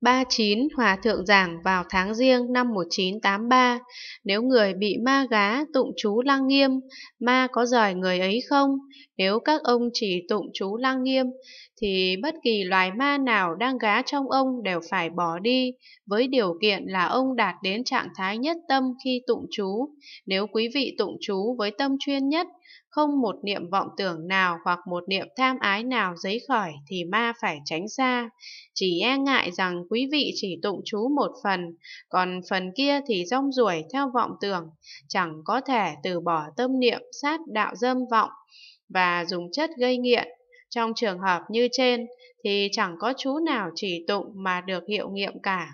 39 Hòa Thượng giảng vào tháng riêng năm 1983 Nếu người bị ma gá tụng chú lăng nghiêm, Ma có giỏi người ấy không? Nếu các ông chỉ tụng chú lăng nghiêm, Thì bất kỳ loài ma nào đang gá trong ông đều phải bỏ đi, Với điều kiện là ông đạt đến trạng thái nhất tâm khi tụng chú Nếu quý vị tụng chú với tâm chuyên nhất, không một niệm vọng tưởng nào hoặc một niệm tham ái nào giấy khỏi thì ma phải tránh xa. Chỉ e ngại rằng quý vị chỉ tụng chú một phần, còn phần kia thì rong ruổi theo vọng tưởng, chẳng có thể từ bỏ tâm niệm sát đạo dâm vọng và dùng chất gây nghiện. Trong trường hợp như trên thì chẳng có chú nào chỉ tụng mà được hiệu nghiệm cả.